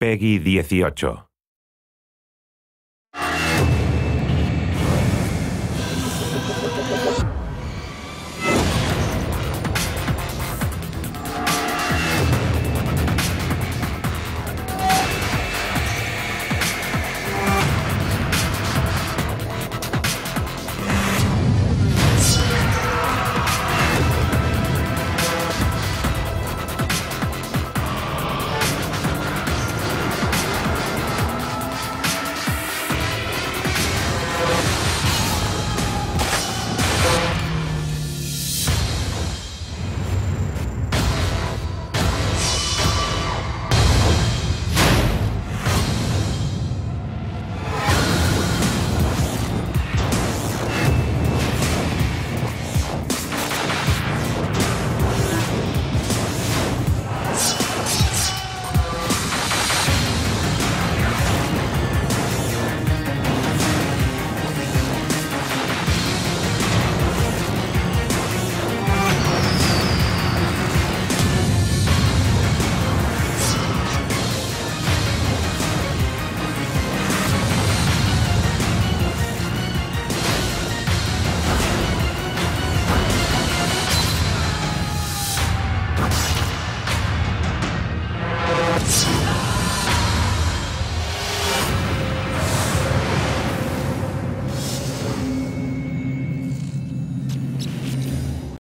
Peggy 18.